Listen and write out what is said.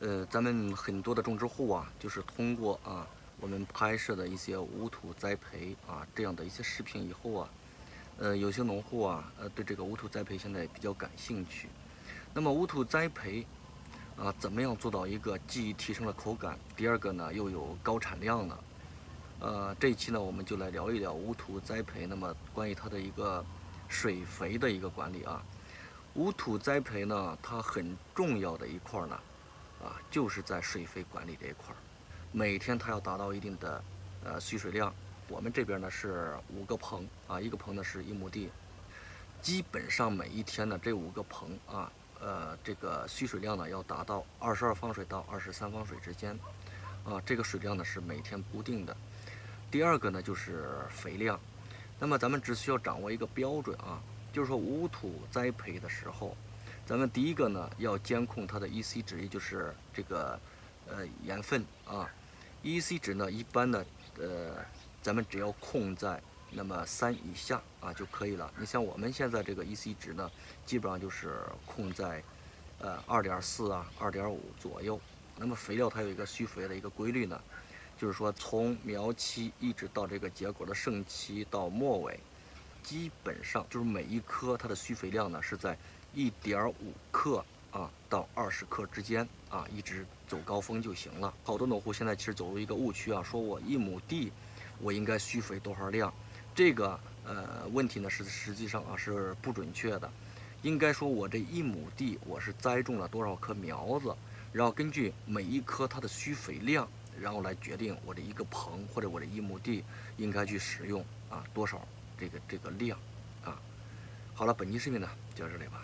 呃，咱们很多的种植户啊，就是通过啊我们拍摄的一些无土栽培啊这样的一些视频以后啊，呃，有些农户啊，呃，对这个无土栽培现在比较感兴趣。那么无土栽培啊，怎么样做到一个既提升了口感，第二个呢又有高产量呢？呃，这一期呢，我们就来聊一聊无土栽培。那么关于它的一个水肥的一个管理啊，无土栽培呢，它很重要的一块呢。啊，就是在水肥管理这一块儿，每天它要达到一定的呃蓄水量。我们这边呢是五个棚啊，一个棚呢是一亩地，基本上每一天呢这五个棚啊，呃这个蓄水量呢要达到二十二方水到二十三方水之间，啊这个水量呢是每天固定的。第二个呢就是肥量，那么咱们只需要掌握一个标准啊，就是说无土栽培的时候。咱们第一个呢，要监控它的 EC 值，也就是这个呃盐分啊。EC 值呢，一般呢，呃，咱们只要控在那么三以下啊就可以了。你像我们现在这个 EC 值呢，基本上就是控在呃二点四啊、二点五左右。那么肥料它有一个需肥的一个规律呢，就是说从苗期一直到这个结果的盛期到末尾，基本上就是每一颗它的需肥量呢是在。一点五克啊到二十克之间啊，一直走高峰就行了。好多农户现在其实走入一个误区啊，说我一亩地我应该需肥多少量？这个呃问题呢是实际上啊是不准确的。应该说我这一亩地我是栽种了多少棵苗子，然后根据每一棵它的需肥量，然后来决定我这一个棚或者我这一亩地应该去使用啊多少这个这个量啊。好了，本期视频呢就到这里吧。